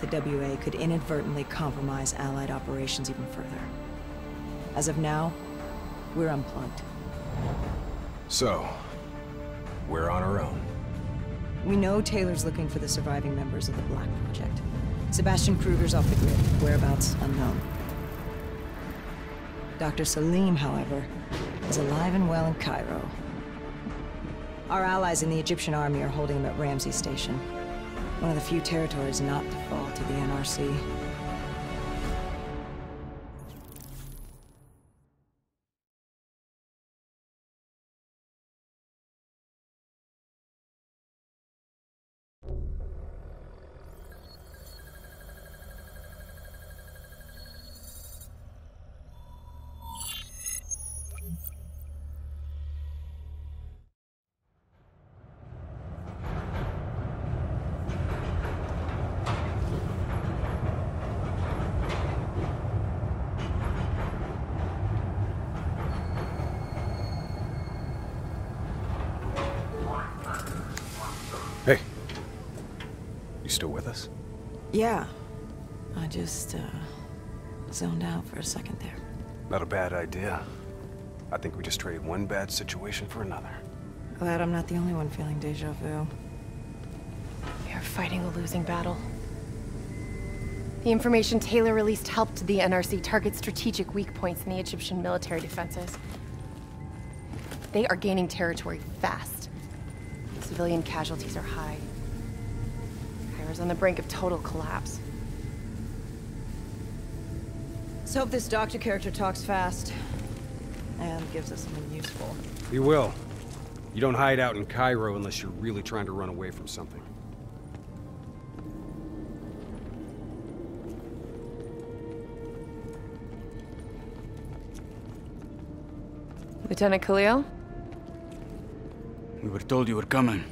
the WA could inadvertently compromise Allied operations even further. As of now, we're unplugged. So, we're on our own. We know Taylor's looking for the surviving members of the Black Project. Sebastian Krueger's off the grid, whereabouts unknown. Dr. Salim, however, is alive and well in Cairo. Our allies in the Egyptian army are holding him at Ramses Station. One of the few territories not to fall to the NRC. Us? Yeah. I just, uh, zoned out for a second there. Not a bad idea. I think we just traded one bad situation for another. Glad I'm not the only one feeling deja vu. We are fighting a losing battle. The information Taylor released helped the NRC target strategic weak points in the Egyptian military defenses. They are gaining territory fast. Civilian casualties are high. Cairo's on the brink of total collapse. Let's hope this doctor character talks fast. And gives us something useful. He will. You don't hide out in Cairo unless you're really trying to run away from something. Lieutenant Khalil? We were told you were coming.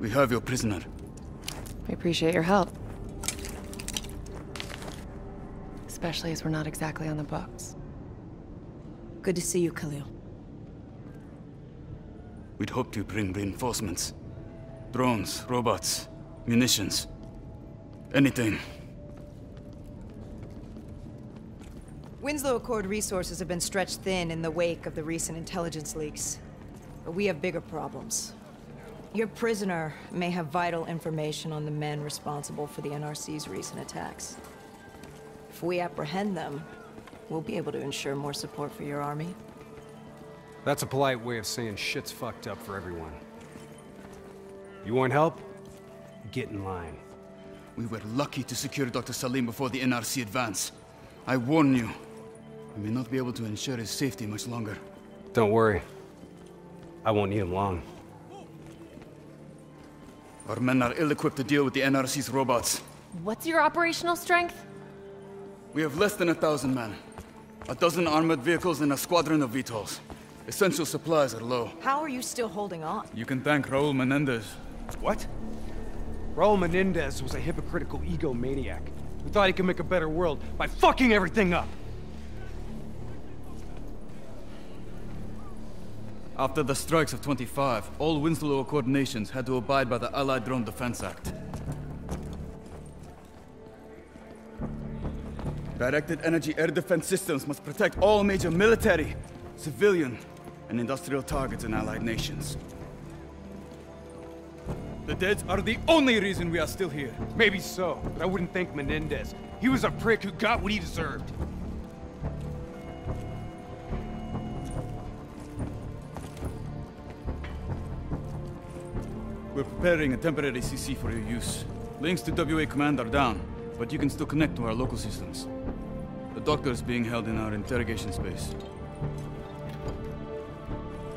We have your prisoner. We appreciate your help. Especially as we're not exactly on the books. Good to see you, Khalil. We'd hoped to bring reinforcements. Drones, robots, munitions. Anything. Winslow Accord resources have been stretched thin in the wake of the recent intelligence leaks. But we have bigger problems. Your prisoner may have vital information on the men responsible for the NRC's recent attacks. If we apprehend them, we'll be able to ensure more support for your army. That's a polite way of saying shit's fucked up for everyone. You want help? Get in line. We were lucky to secure Dr. Salim before the NRC advance. I warn you, we may not be able to ensure his safety much longer. Don't worry. I won't need him long. Our men are ill-equipped to deal with the NRC's robots. What's your operational strength? We have less than a thousand men. A dozen armored vehicles and a squadron of VTOLs. Essential supplies are low. How are you still holding on? You can thank Raul Menendez. What? Raul Menendez was a hypocritical egomaniac who thought he could make a better world by fucking everything up. After the strikes of 25, all Winslow Accord nations had to abide by the Allied Drone Defense Act. Directed energy air defense systems must protect all major military, civilian, and industrial targets in allied nations. The dead are the only reason we are still here. Maybe so, but I wouldn't thank Menendez. He was a prick who got what he deserved. We're preparing a temporary CC for your use. Links to WA Command are down, but you can still connect to our local systems. The doctor is being held in our interrogation space.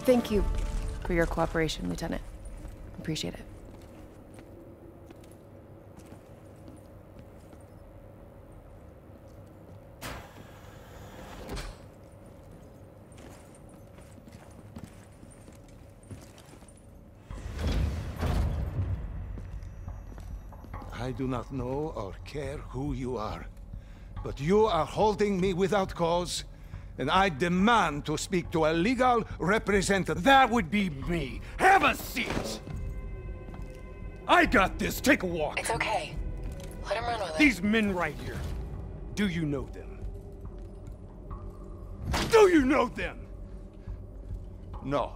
Thank you for your cooperation, Lieutenant. Appreciate it. I do not know or care who you are. But you are holding me without cause, and I demand to speak to a legal representative. That would be me. Have a seat! I got this. Take a walk. It's okay. Let him run with it. These men right here. Do you know them? Do you know them? No.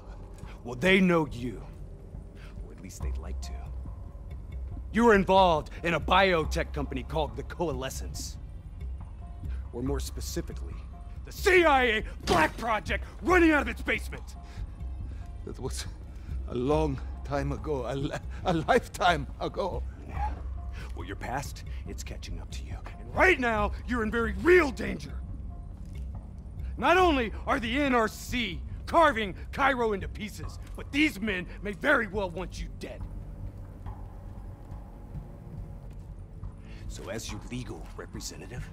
Well, they know you. Or at least they'd like to. You were involved in a biotech company called the Coalescence. Or more specifically, the CIA Black Project running out of its basement. That was a long time ago, a, li- a lifetime ago. Yeah. Well, your past, it's catching up to you. And right now, you're in very real danger. Not only are the NRC carving Cairo into pieces, but these men may very well want you dead. So as your legal representative,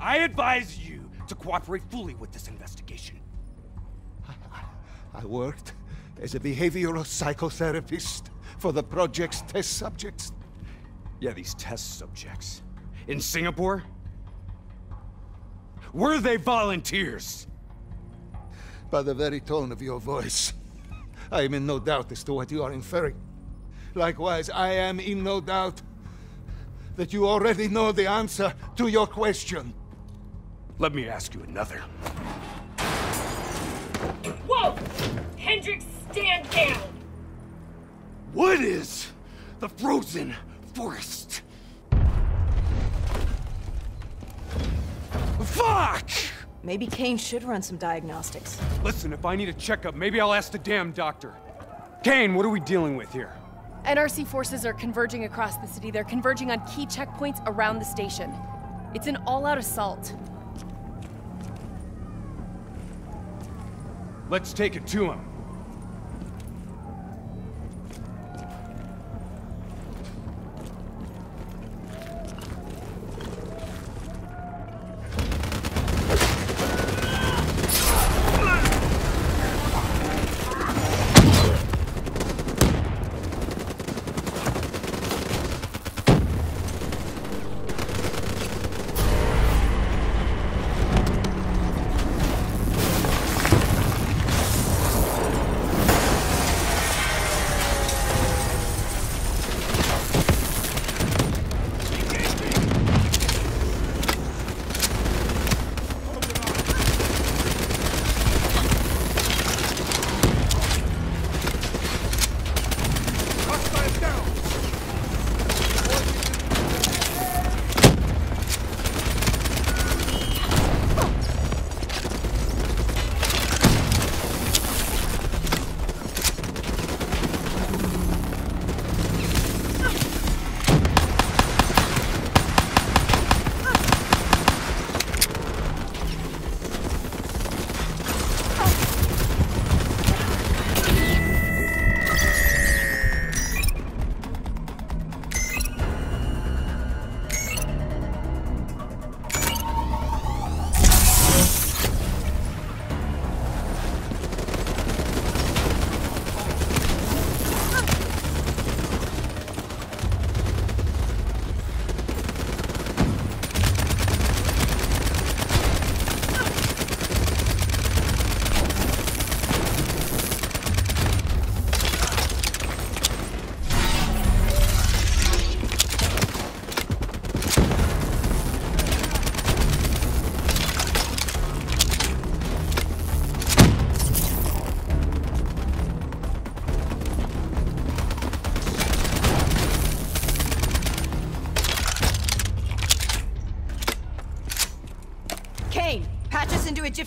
I advise you to cooperate fully with this investigation. I worked as a behavioral psychotherapist for the project's test subjects. Yeah, these test subjects. In Singapore? Were they volunteers? By the very tone of your voice, I am in no doubt as to what you are inferring. Likewise, I am in no doubt that you already know the answer to your question. Let me ask you another. Whoa! Hendricks, stand down! What is the frozen forest? Fuck! Maybe Kane should run some diagnostics. Listen, if I need a checkup, maybe I'll ask the damn doctor. Kane, what are we dealing with here? NRC forces are converging across the city. They're converging on key checkpoints around the station. It's an all-out assault. Let's take it to him.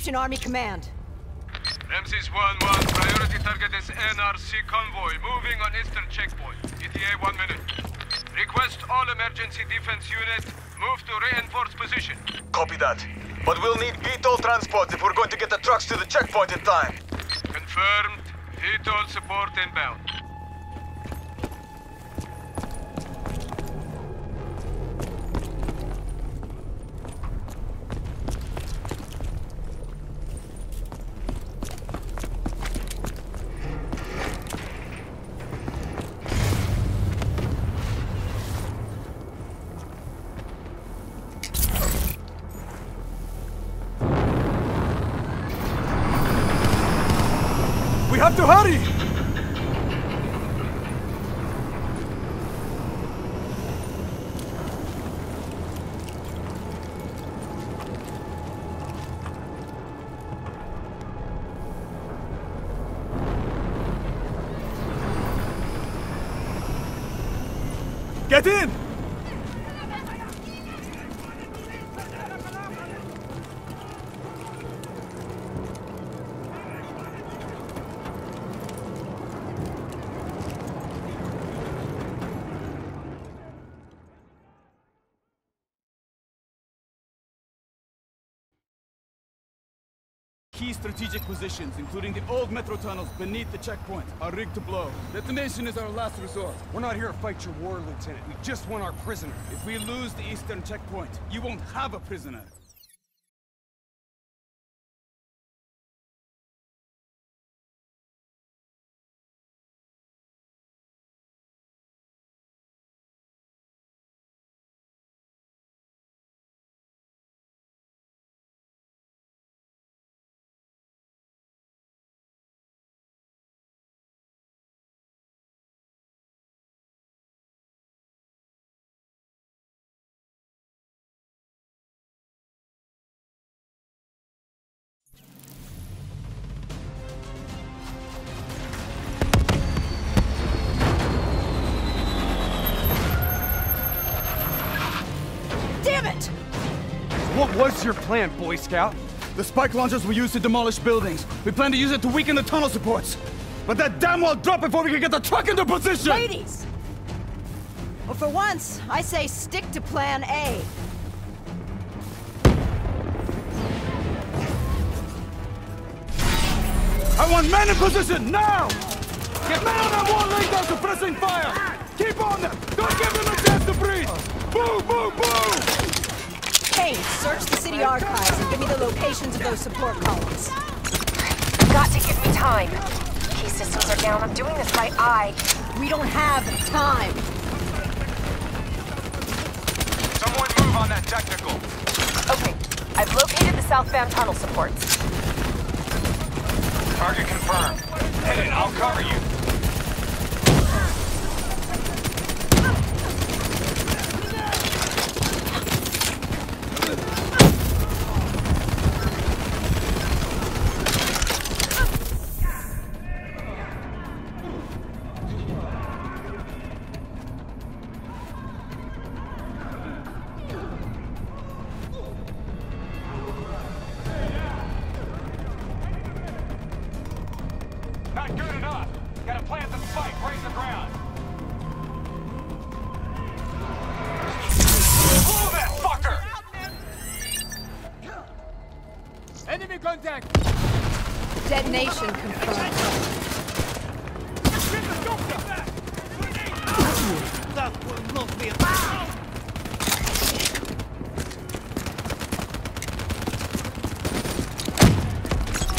Egyptian Army Command. Ramses 1-1, priority target is NRC convoy, moving on eastern checkpoint. ETA one minute. Request all emergency defense units move to reinforced position. Copy that. But we'll need VTOL transport if we're going to get the trucks to the checkpoint in time. Confirmed. VTOL support inbound. We have to hurry! Key strategic positions, including the old metro tunnels beneath the checkpoint, are rigged to blow. Detonation is our last resort. We're not here to fight your war, Lieutenant. We just want our prisoner. If we lose the eastern checkpoint, you won't have a prisoner. What was your plan, Boy Scout? The spike launchers were used to demolish buildings. We plan to use it to weaken the tunnel supports. But that damn well drop before we can get the truck into position! Ladies! Well, for once, I say stick to plan A. I want men in position, now! Get men on that wall laying down suppressing fire! Keep on them! Don't give them a chance to breathe! Boo, boo, boo! Hey, search the city archives and give me the locations of those support columns. Got to give me time. Key systems are down. I'm doing this by eye. We don't have time. Someone move on that technical. Okay, I've located the southbound tunnel supports. Target confirmed. Head in, I'll cover you. Detonation confirmed.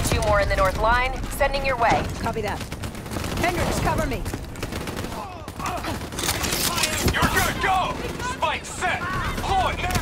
Two more in the north line, sending your way. Copy that. Hendricks, cover me. You're good, go! Spike set! Pull it now!